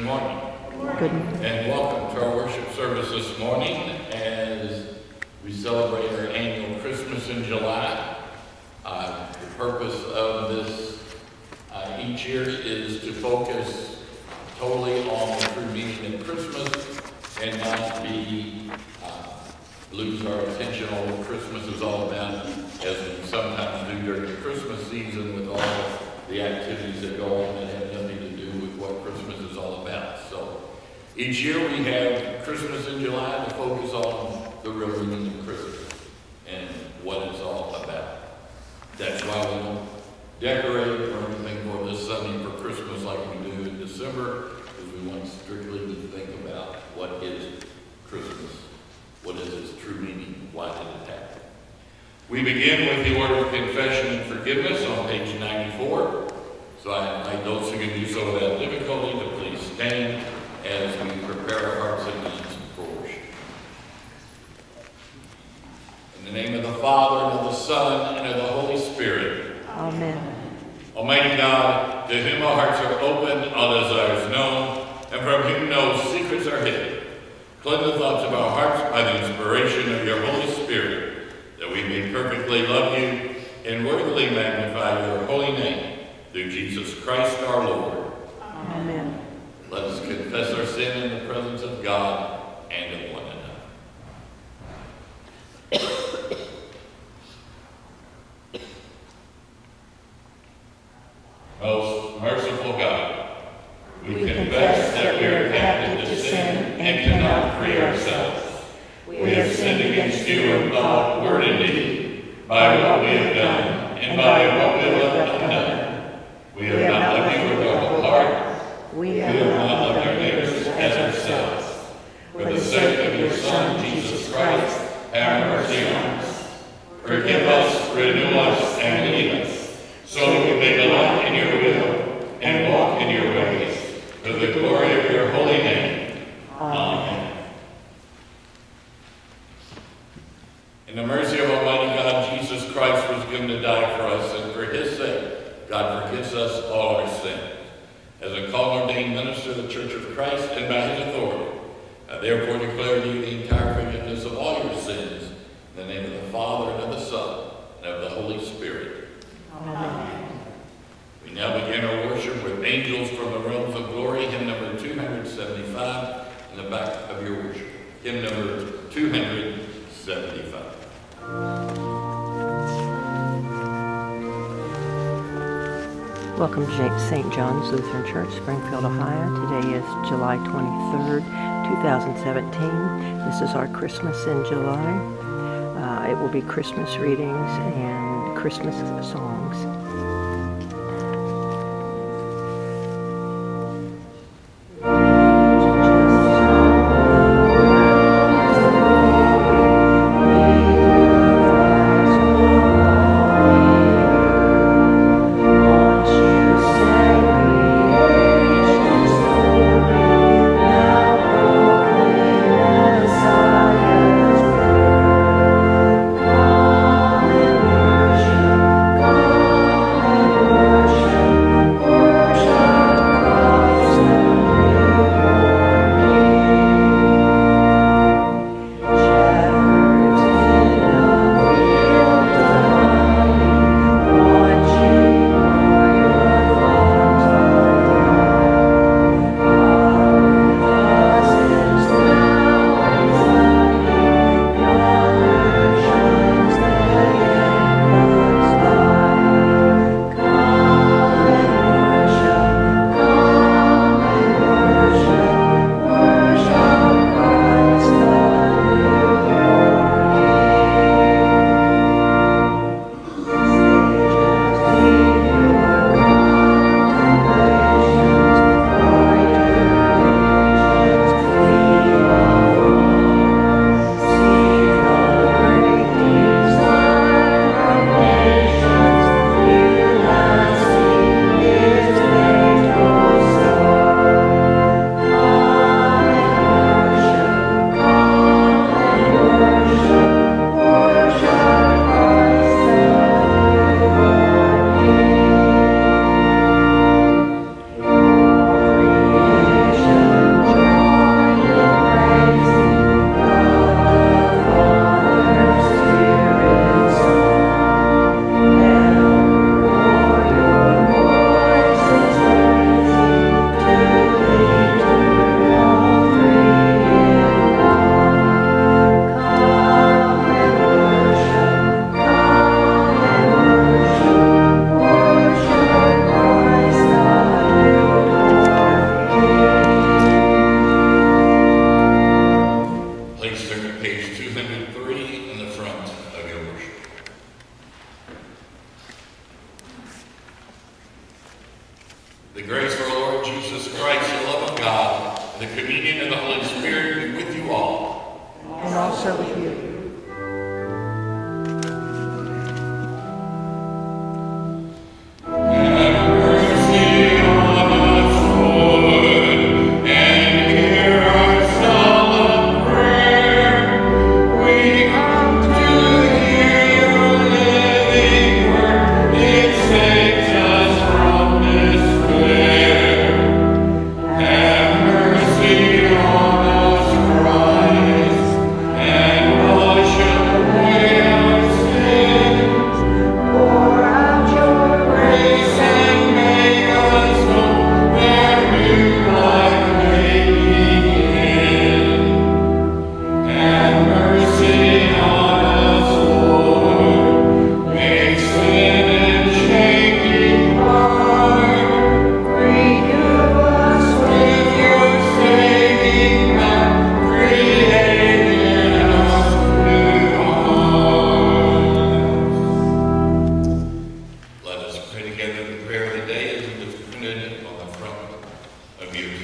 Good morning. Good morning. And welcome to our worship service this morning as we celebrate our annual Christmas in July. Uh, the purpose of this uh, each year is to focus totally on the true meaning of Christmas and not be uh, lose our attention on what Christmas is all about, as we sometimes do during the Christmas season with all the activities that go on that have nothing to do with what Christmas is all about. So each year we have Christmas in July to focus on the real meaning of Christmas and what it's all about. That's why we don't decorate or anything for this Sunday for Christmas like we do in December, because we want strictly to think about what is Christmas, what is its true meaning, why did it happen. We begin with the order of confession and forgiveness on page 94. So I invite those who can do so without difficulty to please stand as we prepare our hearts and minds for worship. In the name of the Father, and of the Son, and of the Holy Spirit. Amen. Almighty God, to whom our hearts are open, all desires known, and from whom no secrets are hidden, cleanse the thoughts of our hearts by the inspiration of your Holy Spirit, that we may perfectly love you and worthily magnify your holy name, through Jesus Christ our Lord. Amen. Let us confess our sin in the presence of God and of one another. Most merciful God, we, We confess that we are captive to sin and cannot free ourselves. We have sinned against you in thought, word, and deed, by what we have done and by what we have left 23rd, 2017. This is our Christmas in July. Uh, it will be Christmas readings and Christmas songs.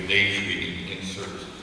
daily reading in service.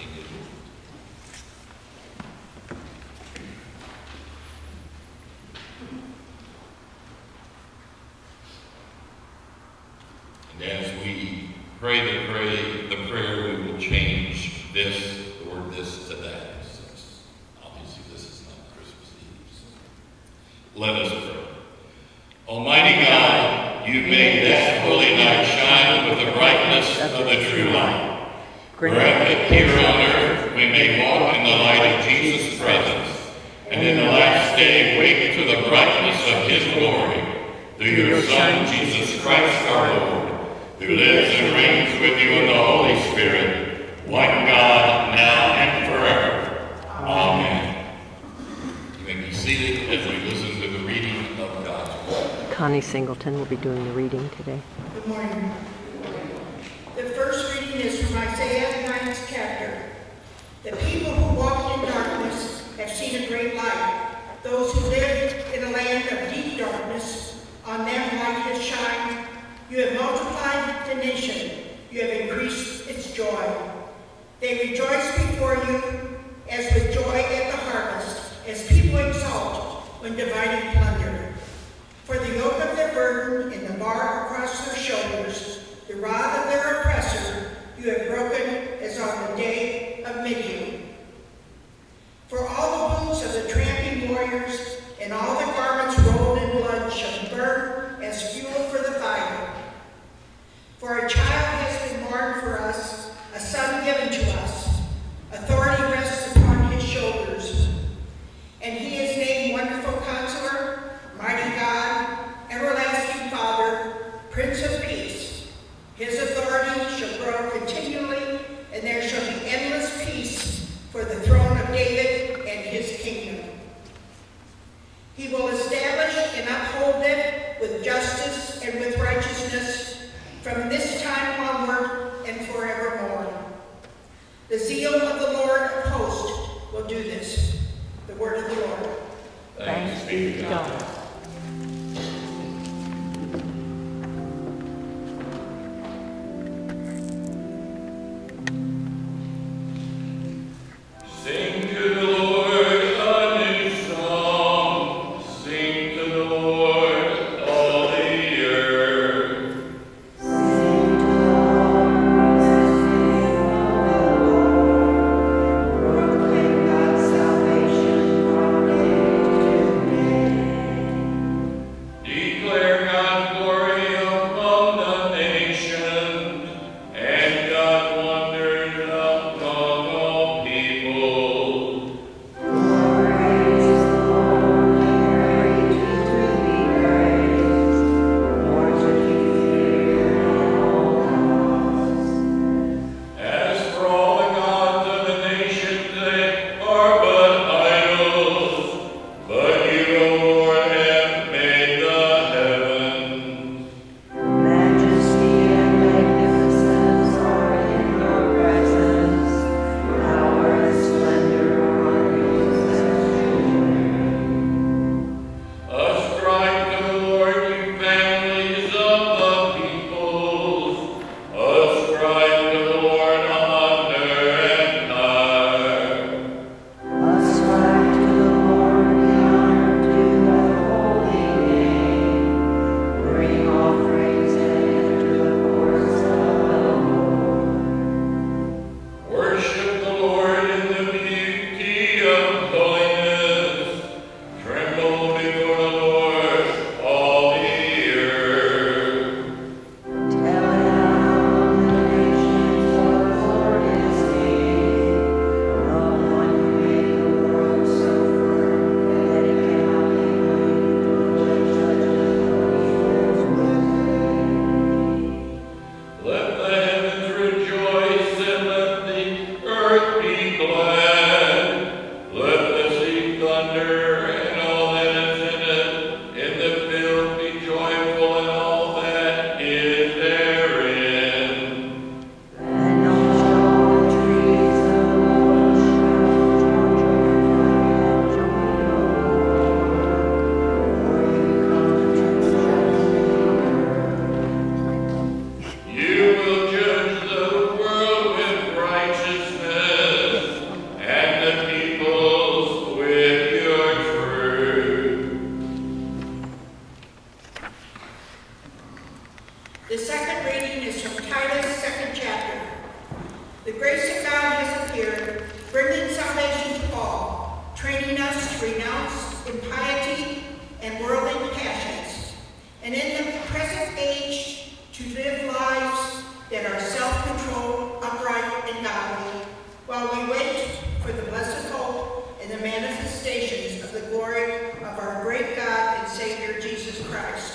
child has been born for us, a son given to us. The grace of God has appeared, bringing salvation to all, training us to renounce impiety and worldly passions, and in the present age to live lives that are self-controlled, upright, and godly, while we wait for the blessed hope and the manifestations of the glory of our great God and Savior Jesus Christ.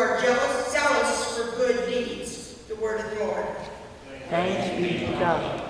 are jealous, zealous for good deeds. The word of the Lord. Thanks be to God.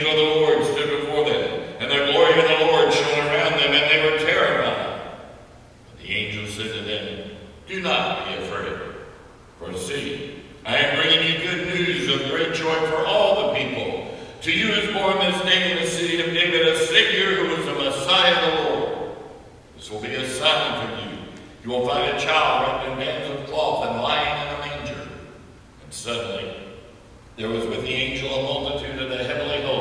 of the Lord stood before them, and the glory of the Lord shone around them, and they were terrified. But the angel said to them, Do not be afraid, for see, I am bringing you good news of great joy for all the people. To you is born this day in the city of David a Savior who is the Messiah of the Lord. This will be a sign for you. You will find a child wrapped in bands of cloth and lying in a manger. And suddenly there was with the angel a multitude of the heavenly host,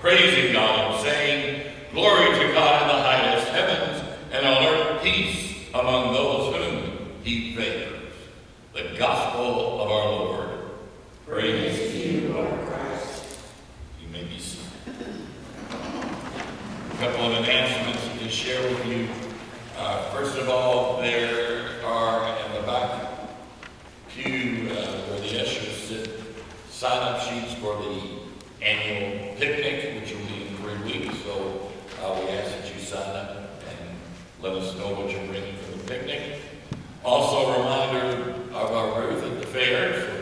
praising God and saying, Glory to God in the highest heavens, and on earth peace among those whom he favors. The gospel of our Lord. Praise to you, Lord Christ. You may be seated. A couple of announcements to share with you. Uh, first of all, there are in the back pew uh, where the ushers sit, sign-up sheets for the annual picnic, which will be in So uh, we ask that you sign up and let us know what you're bringing for the picnic. Also, a reminder of our booth at the fair.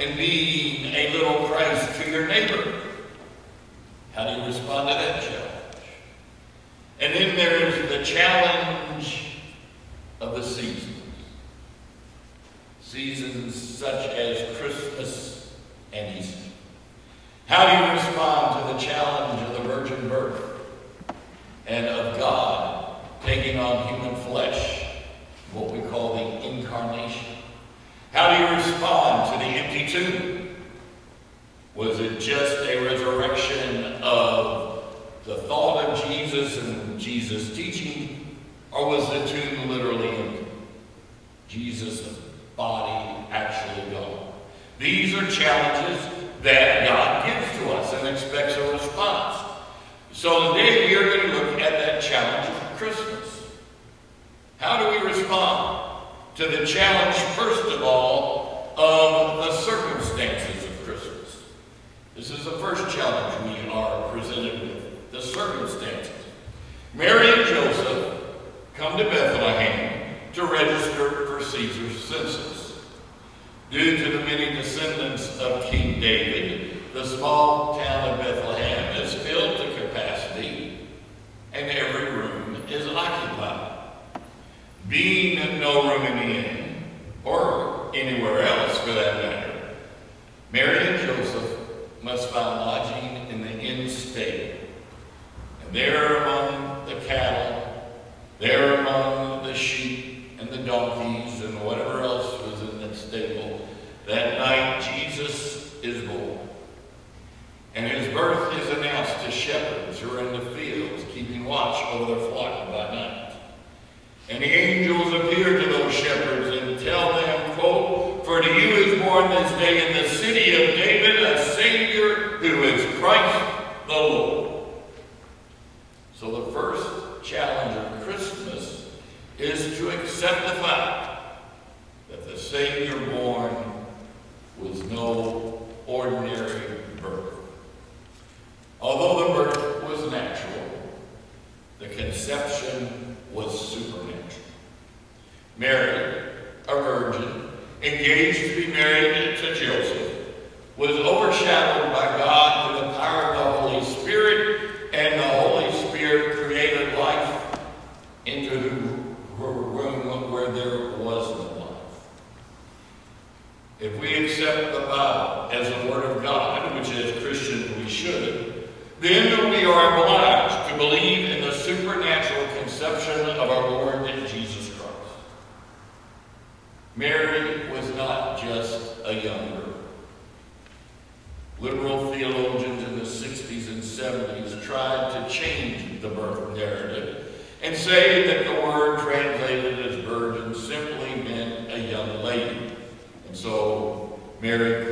and being a little Christ to your neighbor. How do you respond to that challenge? And then there is the challenge of the seasons. Seasons such as Christmas and Easter. How do you over their flock by night. And the angels appeared to those shepherds and tell them, quote, For to you is born this day in the city of David a Savior who is Christ the Lord. So the first challenge of Christmas is to accept the fact that the Savior born was no ordinary Mary, a virgin, engaged to be married to Joseph, was overshadowed by God through the power of the Holy Spirit, and the Holy Spirit created life into the room where there was no life. If we accept the Bible as the Word of God, which as Christians we should, then we are obliged to believe in the supernatural conception of our Lord Mary was not just a young girl. Liberal theologians in the 60s and 70s tried to change the birth narrative and say that the word translated as virgin simply meant a young lady. And so Mary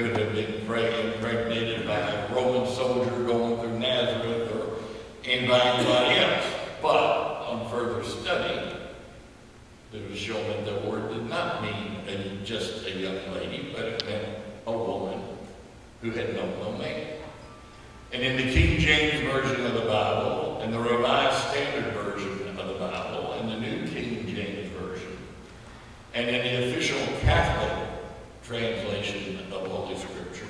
who had known no man. And in the King James Version of the Bible, and the Revised Standard Version of the Bible, and the New King James Version, and in the official Catholic translation of Holy Scripture,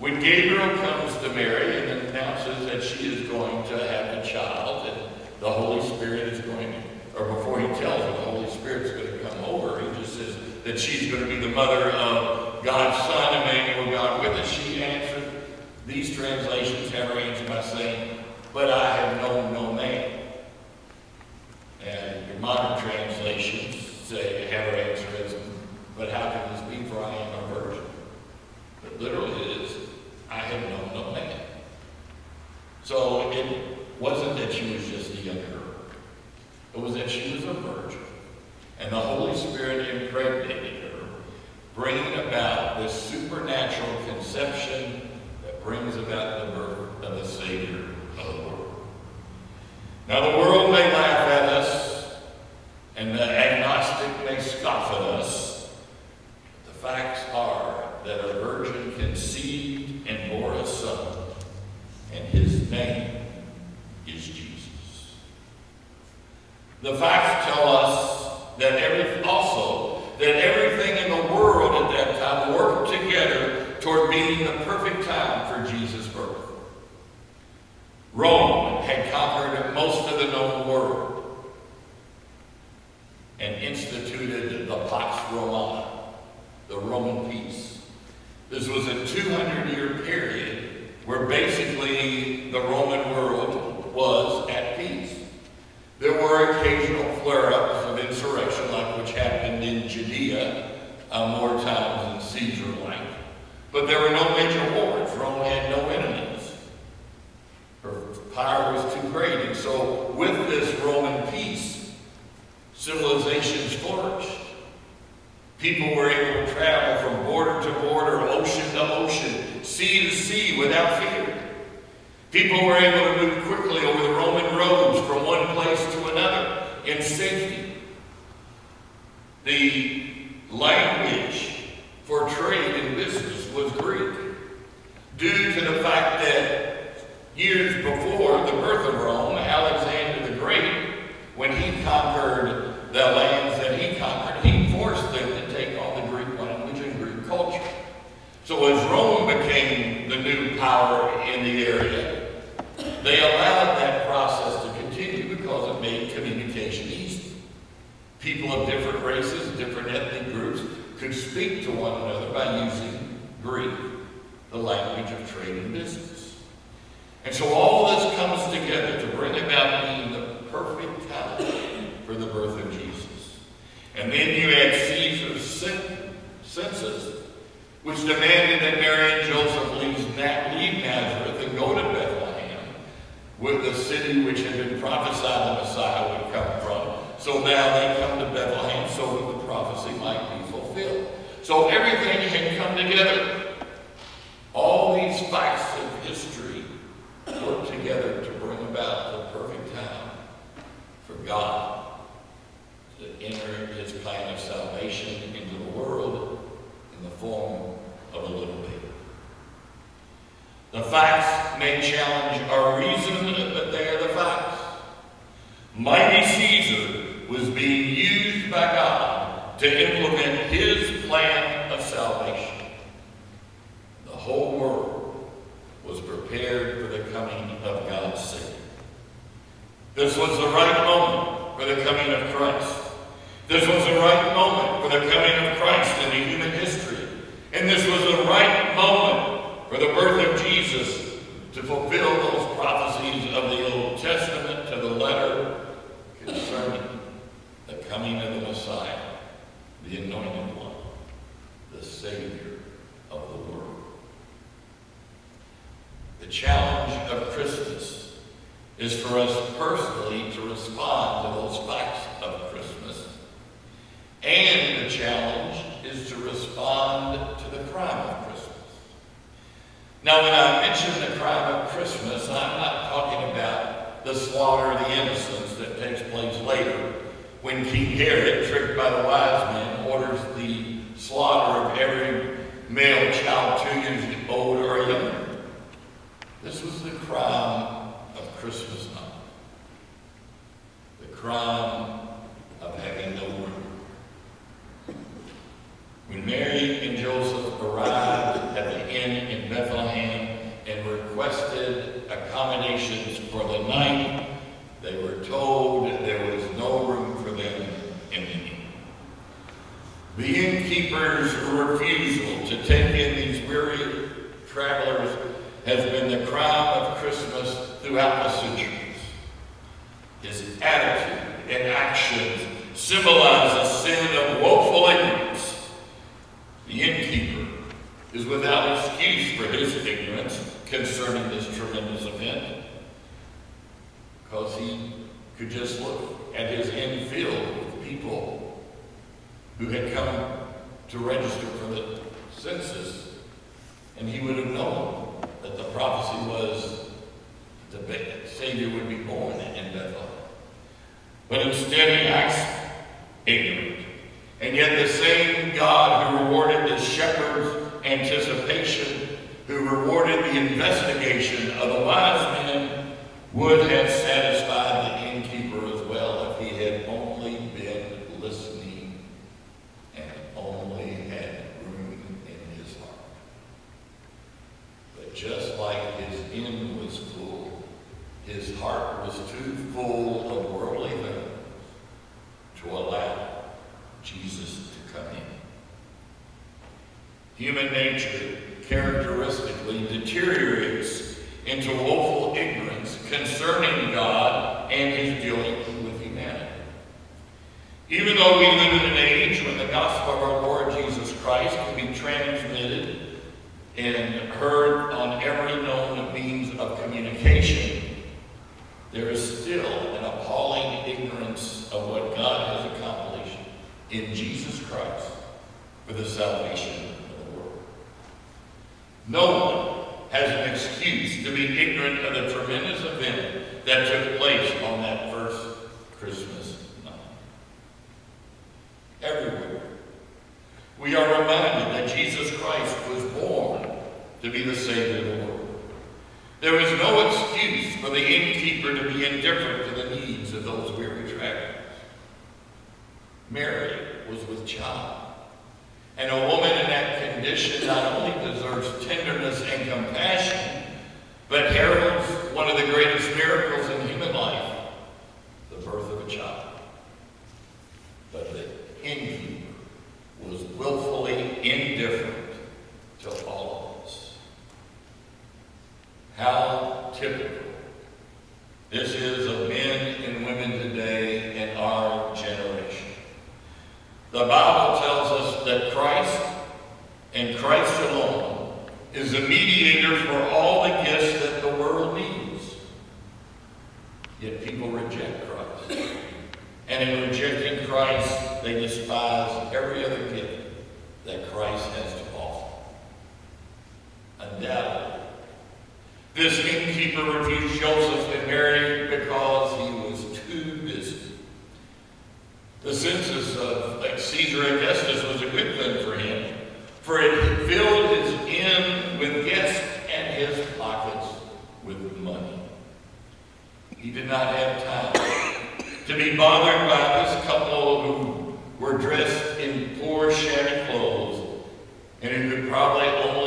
when Gabriel comes to Mary and announces that she is going to have a child, and the Holy Spirit is going to, or before he tells her the Holy Spirit is going to come over, he just says that she's going to be the mother of God's Son, Emmanuel, God with us. She answered, translations have answer by saying, but I have known no man. And your modern translations say, answer as, but how can this be, for I am a virgin? But literally it is, I have known no man. So it wasn't that she was just a young girl. It was that she was a virgin. And the Holy Spirit impregnated her, bringing about this supernatural conception brings about the birth of the Savior of the world. Now the world may laugh at us, and the agnostic may scoff at us. But the facts are that a virgin conceived and bore a son, and his name is Jesus. The facts tell us that every, also that everything in the world at that time worked together toward being the perfect time for Jesus' birth. Rome had conquered most of the known world and instituted the Pax Romana, the Roman peace. This was a 200-year period where basically the Roman world was at peace. There were occasional flare-ups of insurrection, like which happened in Judea uh, more times than Caesar liked. But there were no major wars. Rome had no enemies. Her power was too great. And so with this Roman peace, civilizations flourished. People were able to travel from border to border, ocean to ocean, sea to sea without fear. People were able to move quickly over the Roman roads from one place to another in safety. The language for trade and business was Greek, due to the fact that years before the birth of Rome, Alexander the Great, when he conquered the lands that he conquered, he forced them to take on the Greek language and Greek culture. So as Rome became the new power in the area, they allowed that process to continue because it made communication easy. People of different races, different ethnic groups could speak to one another by using Greek, the language of trade and business. And so all this comes together to bring about being the perfect time for the birth of Jesus. And then you add Caesar's census, which demanded that Mary and Joseph leave Nazareth and go to Bethlehem, with the city which had been prophesied the Messiah would come from. So now they come to Bethlehem so that the prophecy might be fulfilled. So everything had come together. All these facts of history work together to bring about the perfect time for God to enter his plan of salvation into the world in the form of a little baby. The facts may challenge our reason, but they are the facts. Mighty Caesar was being used by God to implement his plan of salvation. The whole world was prepared for the coming of God's Savior. This was the right moment for the coming of Christ. This was the right moment for the coming of Christ into human history. And this was the right moment for the birth of Jesus to fulfill those prophecies of the Old Testament to the letter concerning the coming of the Messiah, the anointed one, the Savior of the world. The challenge of Christmas is for us personally to respond to those facts of Christmas. And the challenge is to respond to the crime of Christmas. Now, when I mention the crime of Christmas, I'm not talking about the slaughter of the innocents that takes place later when King Herod, tricked by the wise men, orders the slaughter of every male child two years old or let this was the crown of Christmas night, the crown of having no room. When Mary and Joseph arrived at the inn in Bethlehem and requested accommodations for the night, they were told there was no room for them in the inn. The innkeeper's refusal to take in these weary travelers throughout the centuries. His attitude and actions symbolize a sin of woeful ignorance. The innkeeper is without excuse for his ignorance concerning this tremendous event because he could just look at his inn filled with people who had come to register for the census, and he would have known that the prophecy was the Savior would be born in Bethlehem. But instead he acts ignorant. And yet the same God who rewarded the shepherd's anticipation, who rewarded the investigation of the wise men, would have satisfied still an appalling ignorance of what God has accomplished in Jesus Christ for the salvation of the world. No one has an excuse to be ignorant of the tremendous event that took to be bothered by this couple who were dressed in poor shabby clothes and who probably almost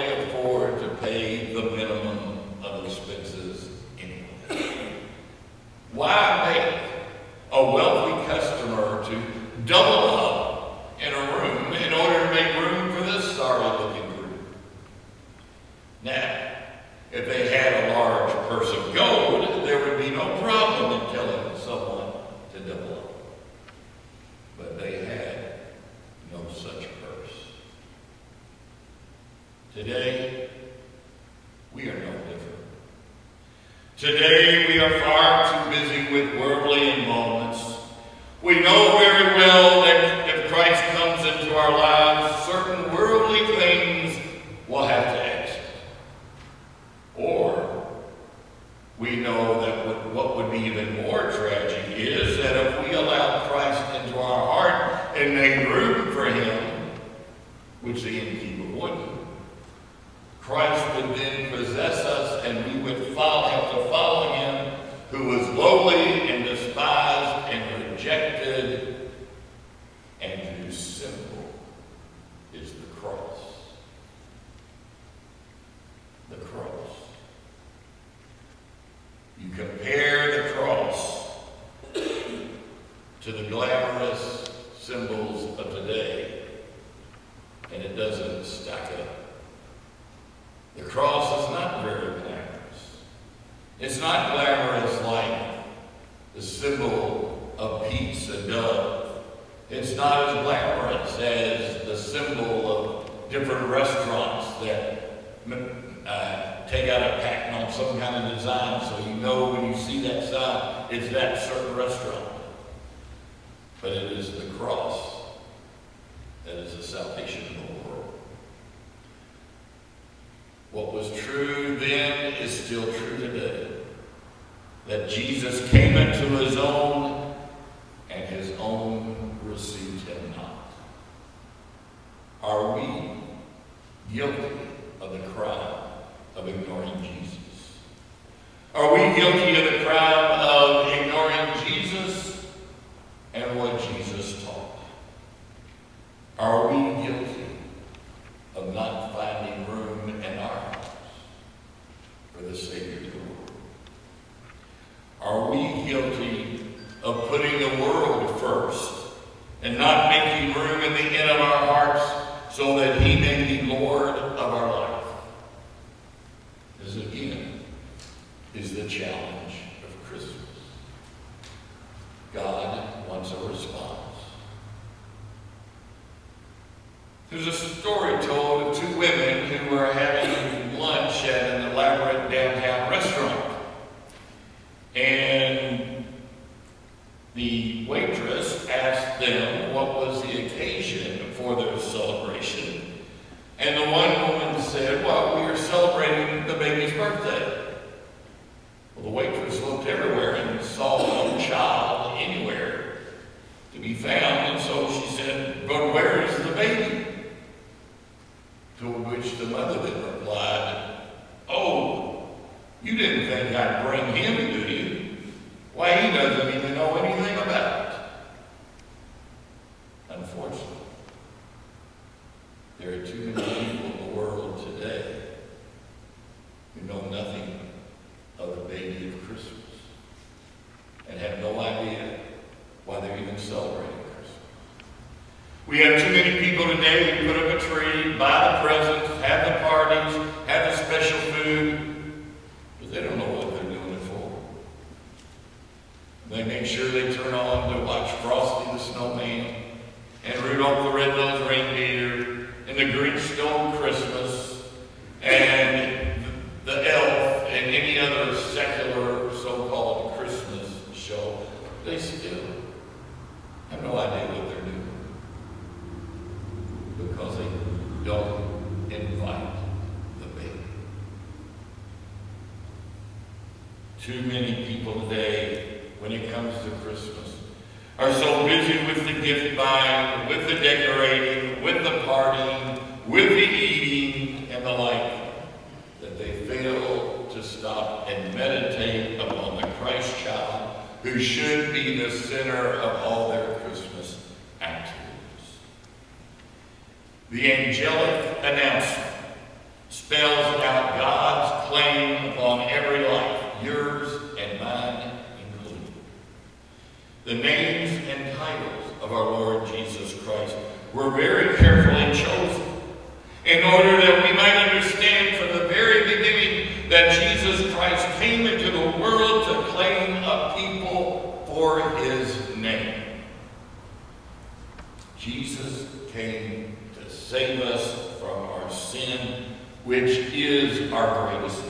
It's not as glamorous as the symbol of different restaurants that uh, take out a patent on some kind of design so you know when you see that sign, it's that certain restaurant. But it is the cross that is the salvation of the world. What was true then is still true today. That Jesus came into his own and his own received him not. Are we guilty of the crime of ignoring Jesus? Are we guilty of the crime of she said, but where is the baby? To which the mother replied, were very carefully chosen in order that we might understand from the very beginning that Jesus Christ came into the world to claim a people for his name. Jesus came to save us from our sin, which is our greatest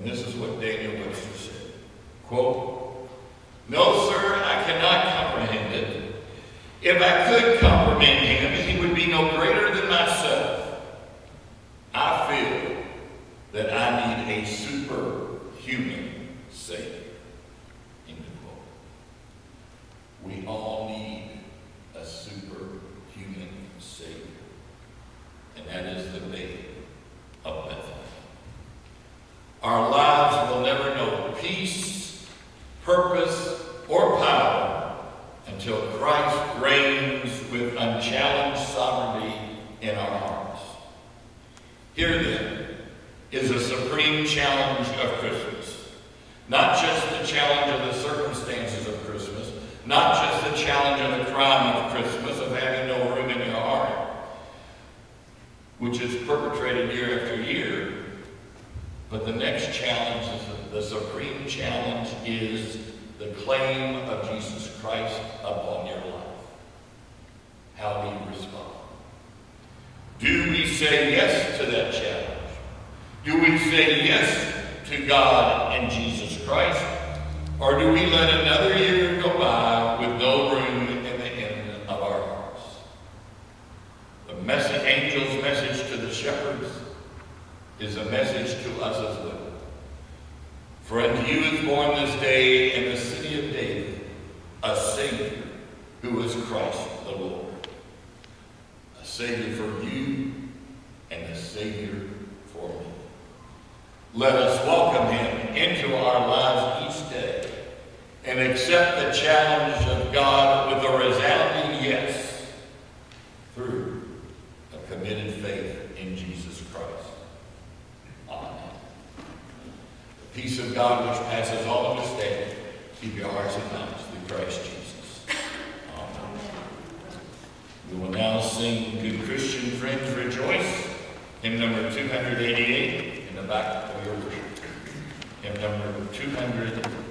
And this is what Daniel Webster said. Quote, No, sir, I cannot comprehend it. If I could comprehend him, Him into our lives each day and accept the challenge of God with a resounding yes through a committed faith in Jesus Christ. Amen. The peace of God which passes all understanding, keep your hearts and minds through Christ Jesus. Amen. We will now sing Good Christian Friends Rejoice, hymn number 288 in the back of your worship a number 200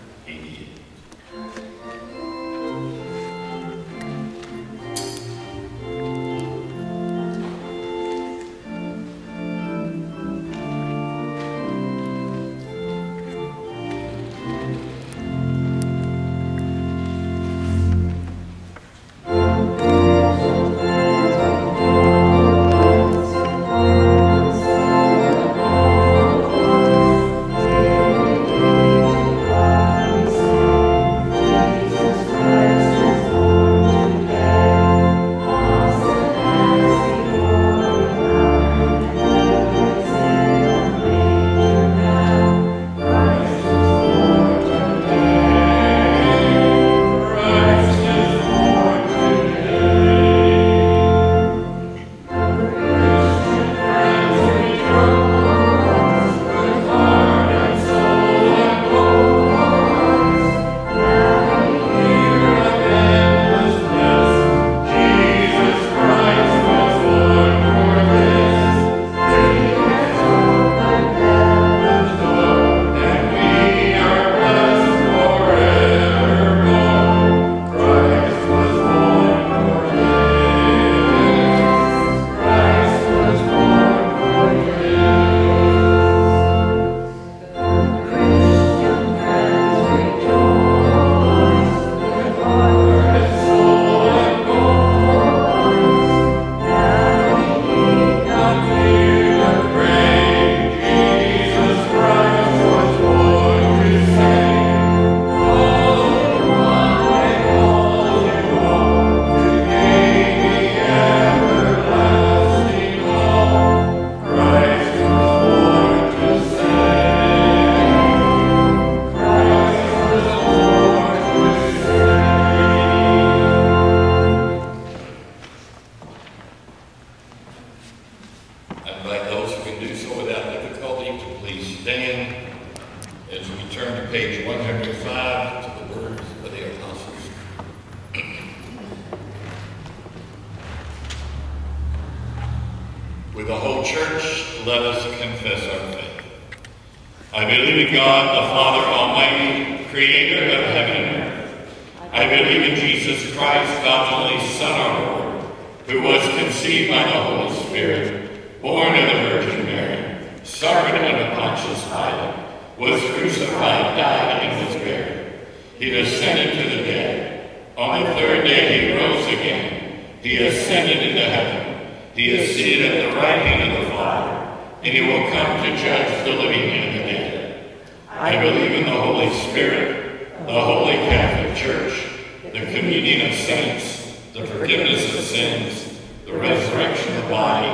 the Holy Catholic Church, the communion of saints, the forgiveness of sins, the resurrection of the body,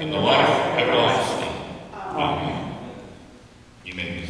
and the life everlasting. Amen. You may be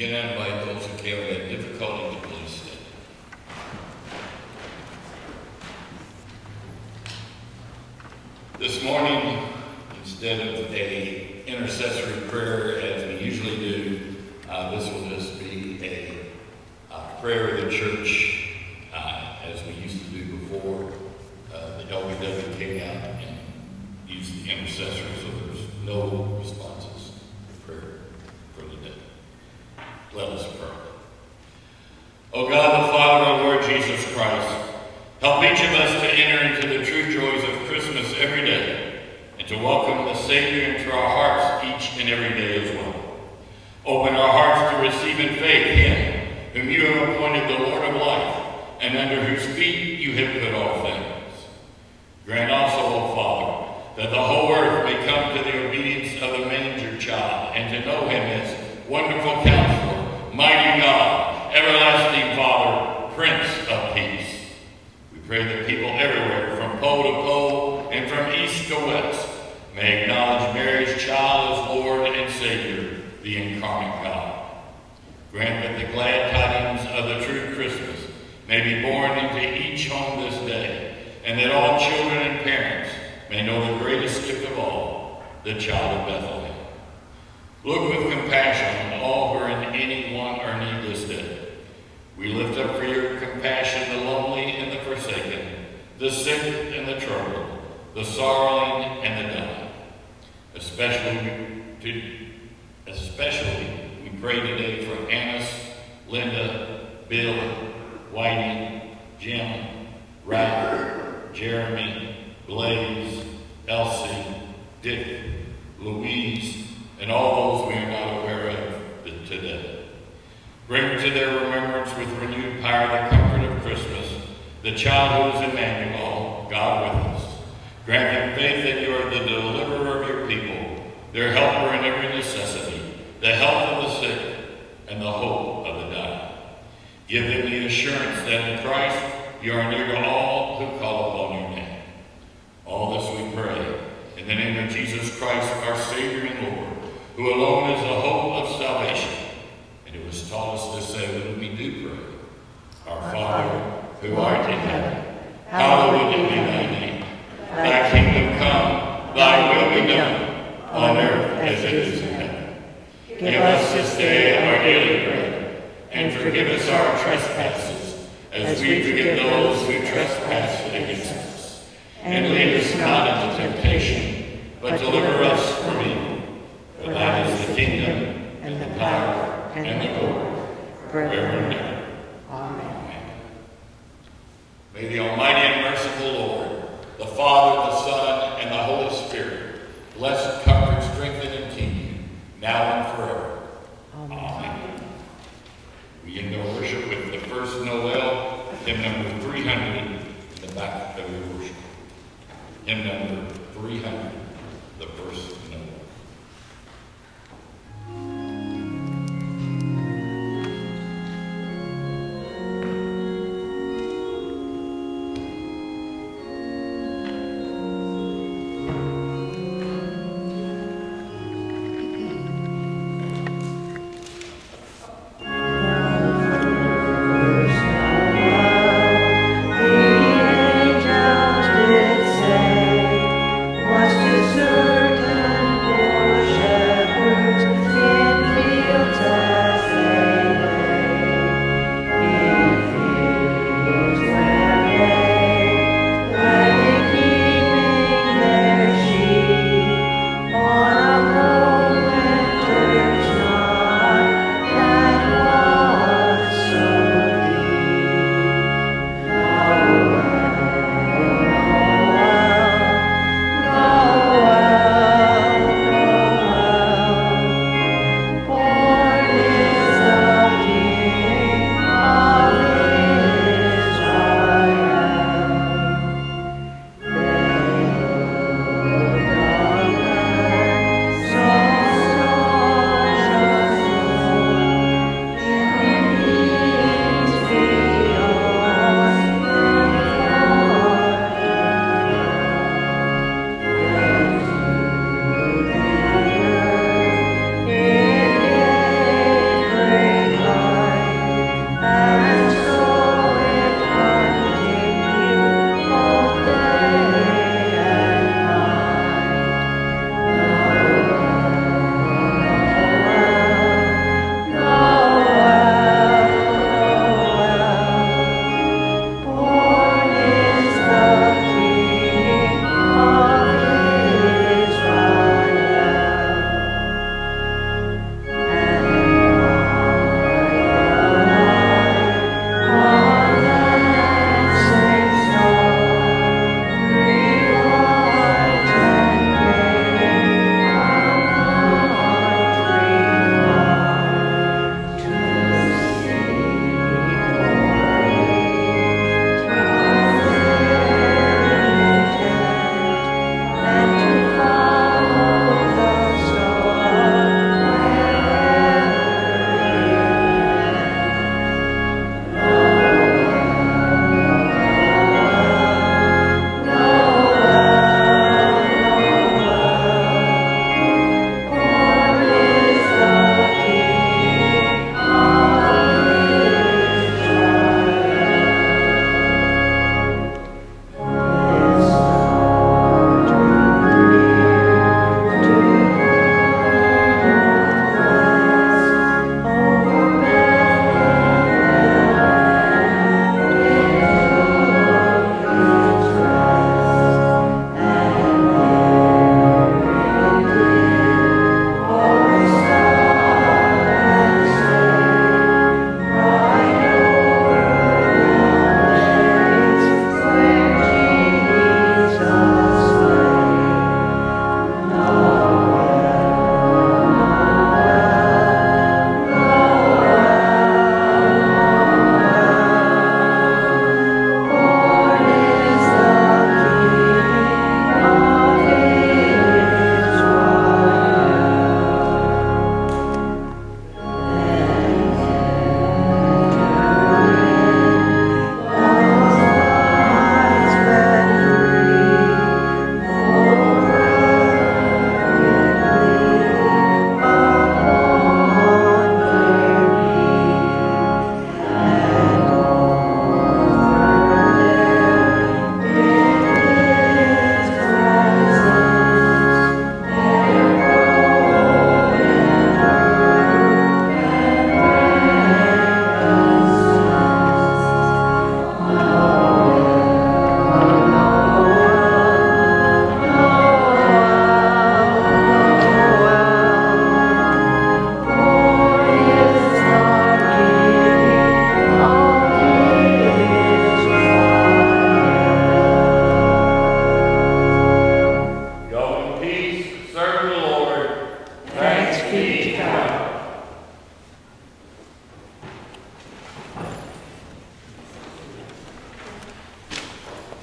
I invite those who came with difficulty to please stand. This morning, instead of a intercessory prayer as we usually do, uh, this will just be a uh, prayer of the church uh, as we used to do before. Uh, the LBW came out and used the intercessor, so there's no responses to prayer for the day. Let us pray. O God, the Father, our Lord Jesus Christ, help each of us to enter into the true joys of Christmas every day and to welcome the Savior into our hearts each and every day as well. Open our hearts to receive in faith Him whom you have appointed the Lord of life and under whose feet you have put all things. Grant also, O Father, that the whole earth may come to the obedience of the manger child and to know him as wonderful counselor, mighty God, everlasting Father, Prince of Peace. We pray that people everywhere, from pole to pole and from east to west, may acknowledge Mary's child as Lord and Savior, the incarnate God. Grant that the glad tidings of the true Christmas may be born into each home this day, and that all children and parents may know the greatest gift of all, the child of Bethlehem. Look with compassion on all who are in any want or need this day. We lift up for your compassion the lonely and the forsaken, the sick and the troubled, the sorrowing and the dying. Especially, we pray today for Annis, Linda, Bill, Whitey, Jim, Ralph, Jeremy, Blaze, Elsie, Dick, Louise, and all those we are not aware of today. Bring to their remembrance with renewed power the comfort of Christmas, the child who is Emmanuel, God with us. Grant them faith that you are the deliverer their helper in every necessity, the health of the sick, and the hope of the dying. Give them the assurance that in Christ you are near to all who call upon your name. All this we pray in the name of Jesus Christ, our Savior and Lord, who alone is the hope of salvation. And it was taught us to say when we do pray, Our Father, who art in heaven, hallowed be thy name. Thy kingdom come, thy will be done, on earth as it is in heaven. Give us this day our daily bread, and forgive us our trespasses, as we forgive those who trespass against us. And lead us not into temptation, but deliver us from evil. For thine is the kingdom, and the power, and the glory, forever and ever. Amen. May the Almighty and merciful Lord, the Father, the Son, and the Holy Spirit, bless, comfort, strengthen, and keep you, now and forever. Amen. We end our worship with the first Noel, hymn number 300, in the back of your worship. Hymn number 300, the first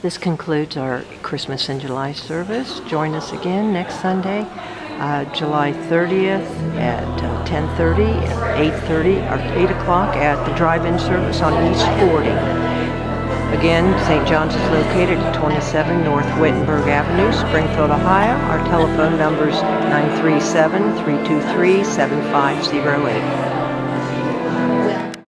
This concludes our Christmas in July service. Join us again next Sunday, uh, July 30th at uh, 10:30, 8:30, or 8 o'clock at the drive-in service on East 40. Again, St. John's is located at 27 North Wittenberg Avenue, Springfield, Ohio. Our telephone number is 937-323-7508.